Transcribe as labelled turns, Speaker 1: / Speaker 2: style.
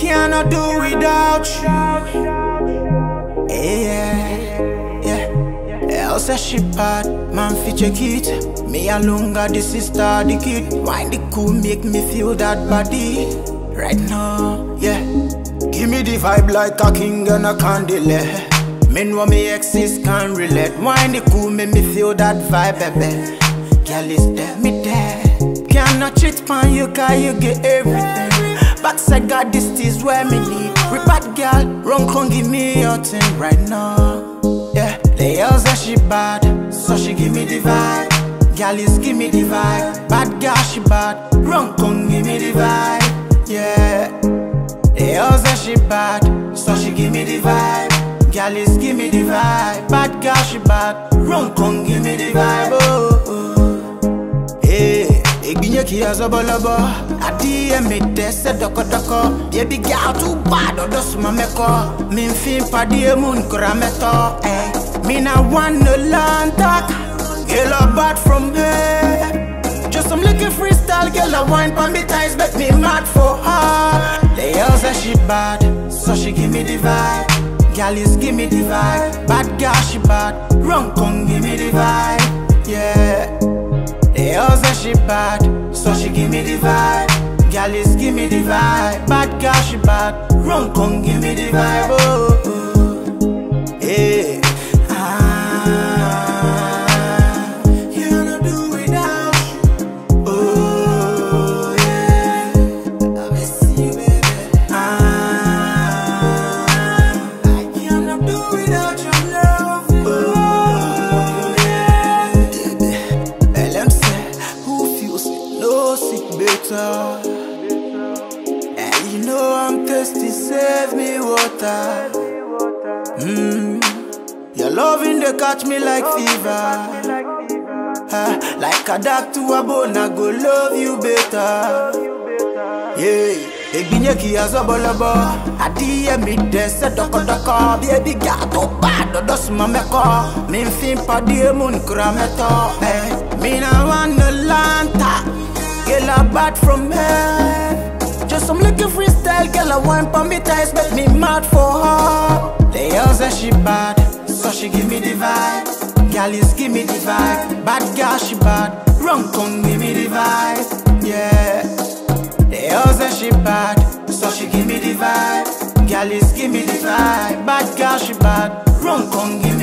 Speaker 1: Cannot do without you. Eh, yeah, yeah. Else a she bad, man fi check it. Me alone got the sister, the kid. Wine the cool make me feel that body. Right now, yeah. Give me the vibe like a king and a candle. Eh. Me know me exes can relate. Wine the cool make me feel that vibe, baby. Girl is there, me there. Cannot cheat on you cause you get everything. Backside got this is where me need. Repart girl, run come give me your thing right now. Yeah, the girls that she bad, so she give me the vibe. Girl is give me the vibe. Bad girl she bad, run come give me the vibe. Yeah, the girls that she bad, so she give me the vibe. Girl is give me the vibe. Bad girl she bad, run come give me the vibe. Oh. Hey, Egbinye ki azobolobo Adiye me dese doko doko. Baby girl too bad odo suma meko Min fin padie mun kura meto eh. Me na want no land talk Girl bad from here Just some little freestyle Girl a wine pan me ties Make me mad for her. The girls say she bad So she give me the vibe. Girl is give me the vibe. Bad girl she bad Run come give me the vibe Yeah. The girls say she bad, so she give me the vibe. Girl is give me the vibe. Bad girl she bad, run come give me the vibe. Oh. Thirsty, save me water. Mm. Your loving they catch me like fever. Ah, like a dog to a bone, I go love you better. Yeah, Egbinye ki azobolobo Adiye mi dese doko doko Baby girl to bad odo suma meko Min fin padie mun kura meto eh. Me na want no lanta Girl a bad from here Girl a wine pa me ties Make me mad for her. The girl say she bad So she give me the vibe. Girl give me the vibe. Bad girl she bad Run come give me the vibe. Yeah. The girl say she bad, so she give me the vibe. Girl give me the vibe. Bad girl she bad, run come give me